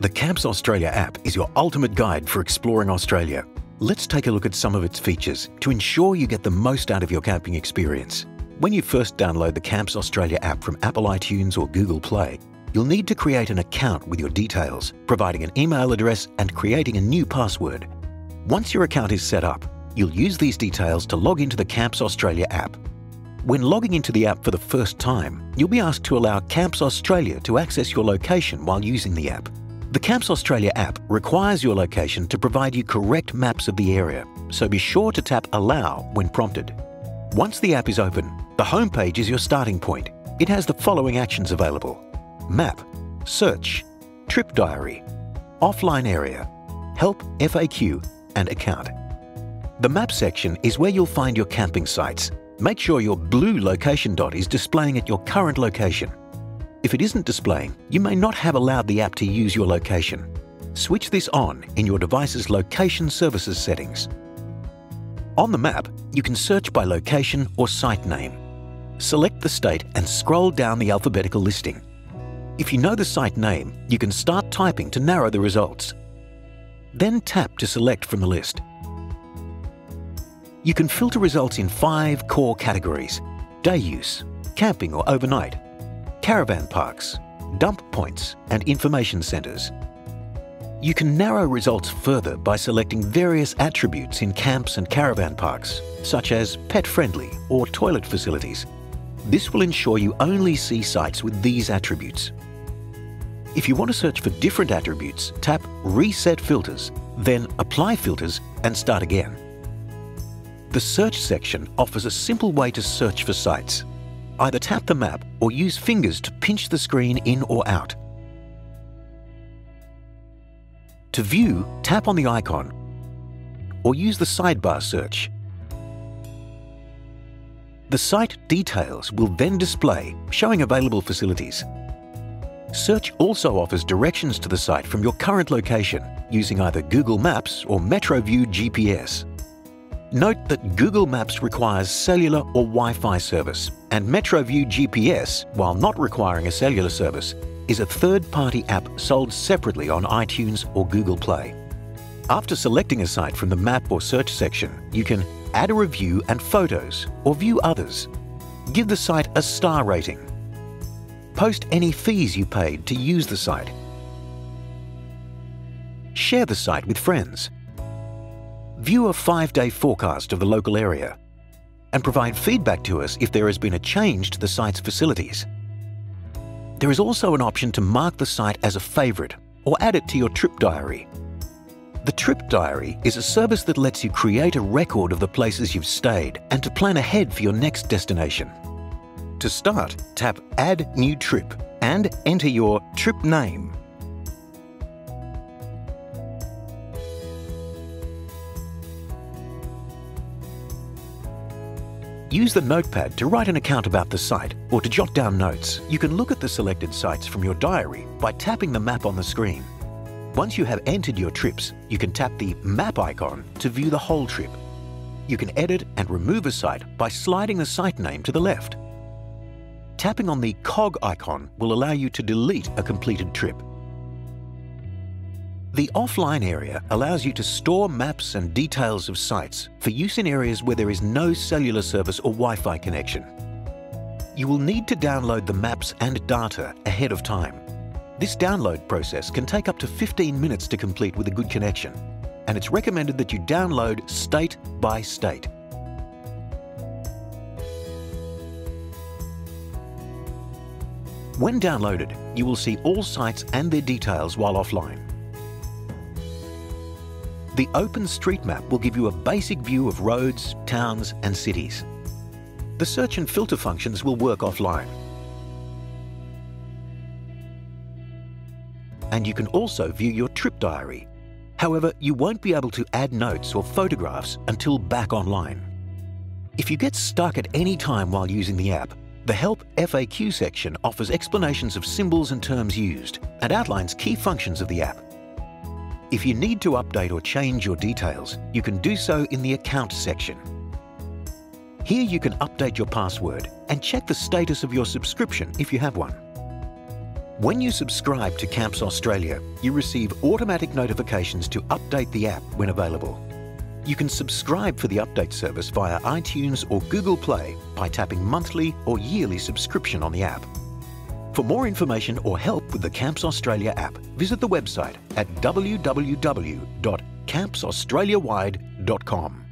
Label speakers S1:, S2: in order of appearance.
S1: The Camps Australia app is your ultimate guide for exploring Australia. Let's take a look at some of its features to ensure you get the most out of your camping experience. When you first download the Camps Australia app from Apple iTunes or Google Play, you'll need to create an account with your details, providing an email address and creating a new password. Once your account is set up, you'll use these details to log into the Camps Australia app. When logging into the app for the first time, you'll be asked to allow Camps Australia to access your location while using the app. The Camps Australia app requires your location to provide you correct maps of the area, so be sure to tap Allow when prompted. Once the app is open, the home page is your starting point. It has the following actions available. Map, Search, Trip Diary, Offline Area, Help FAQ and Account. The Map section is where you'll find your camping sites. Make sure your blue location dot is displaying at your current location. If it isn't displaying, you may not have allowed the app to use your location. Switch this on in your device's Location Services settings. On the map, you can search by location or site name. Select the state and scroll down the alphabetical listing. If you know the site name, you can start typing to narrow the results. Then tap to select from the list. You can filter results in five core categories day use, camping or overnight, caravan parks, dump points and information centres. You can narrow results further by selecting various attributes in camps and caravan parks, such as pet-friendly or toilet facilities. This will ensure you only see sites with these attributes. If you want to search for different attributes, tap Reset Filters, then Apply Filters and start again. The Search section offers a simple way to search for sites. Either tap the map or use fingers to pinch the screen in or out. To view, tap on the icon or use the sidebar search. The site details will then display, showing available facilities. Search also offers directions to the site from your current location using either Google Maps or MetroView GPS. Note that Google Maps requires cellular or Wi-Fi service, and MetroView GPS, while not requiring a cellular service, is a third-party app sold separately on iTunes or Google Play. After selecting a site from the map or search section, you can add a review and photos or view others. Give the site a star rating. Post any fees you paid to use the site. Share the site with friends view a five-day forecast of the local area, and provide feedback to us if there has been a change to the site's facilities. There is also an option to mark the site as a favourite or add it to your trip diary. The Trip Diary is a service that lets you create a record of the places you've stayed and to plan ahead for your next destination. To start, tap Add New Trip and enter your trip name Use the notepad to write an account about the site or to jot down notes. You can look at the selected sites from your diary by tapping the map on the screen. Once you have entered your trips, you can tap the map icon to view the whole trip. You can edit and remove a site by sliding the site name to the left. Tapping on the cog icon will allow you to delete a completed trip. The offline area allows you to store maps and details of sites for use in areas where there is no cellular service or Wi-Fi connection. You will need to download the maps and data ahead of time. This download process can take up to 15 minutes to complete with a good connection, and it's recommended that you download state by state. When downloaded, you will see all sites and their details while offline. The OpenStreetMap will give you a basic view of roads, towns and cities. The search and filter functions will work offline. And you can also view your trip diary. However, you won't be able to add notes or photographs until back online. If you get stuck at any time while using the app, the Help FAQ section offers explanations of symbols and terms used and outlines key functions of the app. If you need to update or change your details, you can do so in the Account section. Here you can update your password and check the status of your subscription if you have one. When you subscribe to Camps Australia, you receive automatic notifications to update the app when available. You can subscribe for the update service via iTunes or Google Play by tapping monthly or yearly subscription on the app. For more information or help with the Camps Australia app, visit the website at www.campsaustraliawide.com.